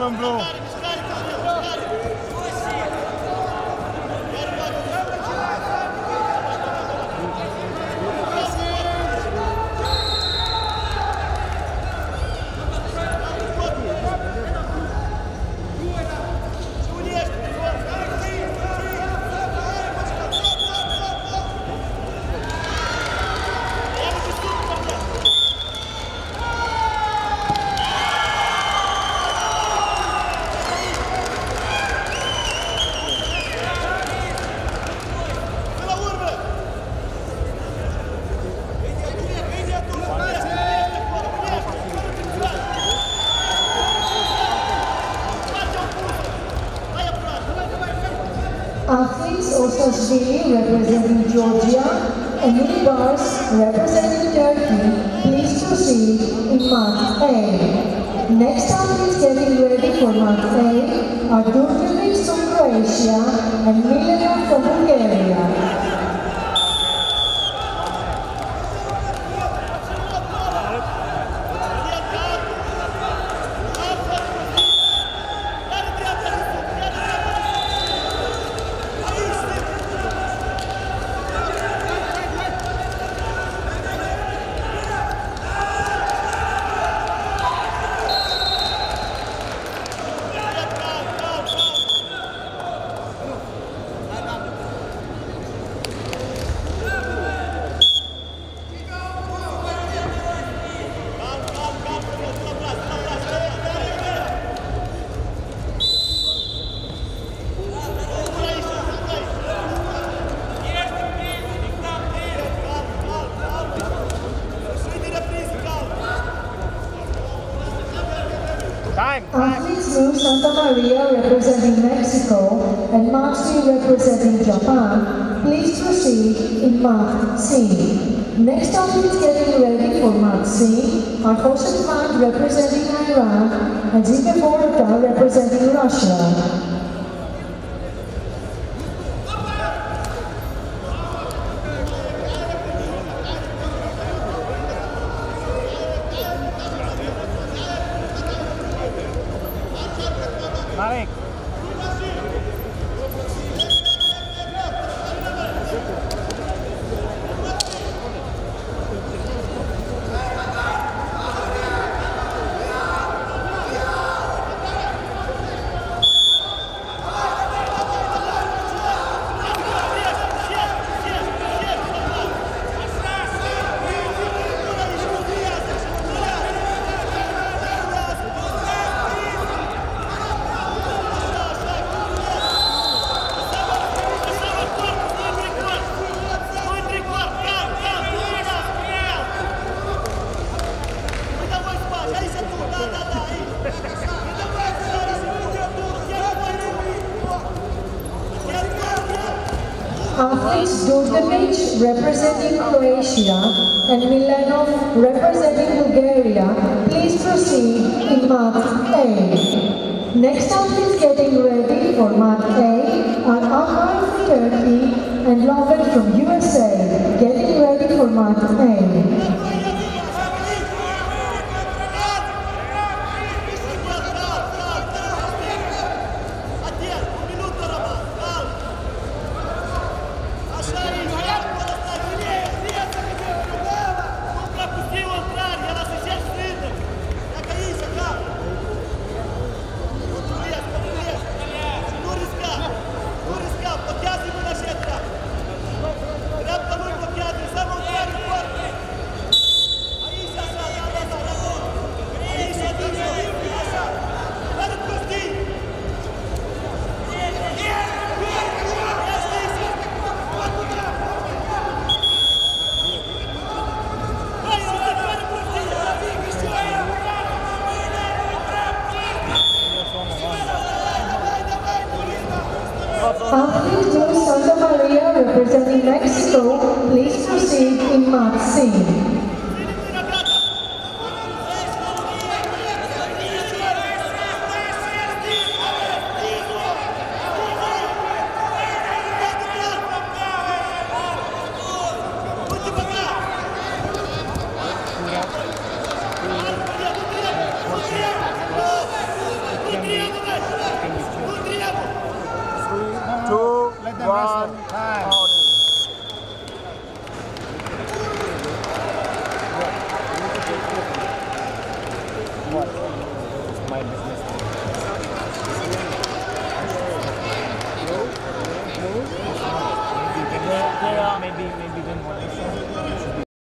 Vamos, Osashvili representing Georgia, Emily Bars representing Turkey, please proceed in Mark A. Next athletes getting ready for Mark A are Dujkovic from Croatia and Milena from Bulgaria. Time. Athletes Lou Santa Maria representing Mexico and Maxi representing Japan, please proceed in Mark C. Next athletes getting ready for Mark C are Hossein Khan representing Iran and Zime Borota representing Russia. Marek. Athletes Dujkovic representing Croatia and Milanov representing Bulgaria, please proceed in Mark A. Next athletes getting ready for Mark A are Ahmar from Turkey and Loven from USA, getting ready for Mark A. After Luz Santa Maria representing Mexico, please proceed in march scene. John Howden. My business.